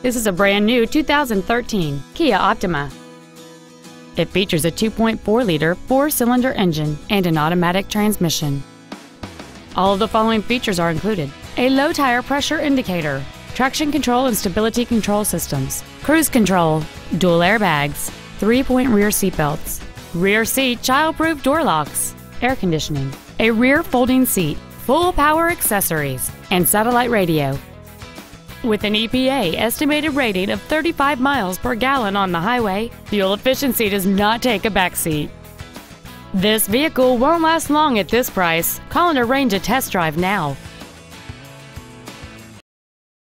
This is a brand new 2013 Kia Optima. It features a 2.4-liter four-cylinder engine and an automatic transmission. All of the following features are included. A low tire pressure indicator, traction control and stability control systems, cruise control, dual airbags, three-point rear seatbelts, rear seat child-proof door locks, air conditioning, a rear folding seat, full power accessories, and satellite radio. With an EPA estimated rating of 35 miles per gallon on the highway, fuel efficiency does not take a backseat. This vehicle won't last long at this price. Call and arrange a test drive now.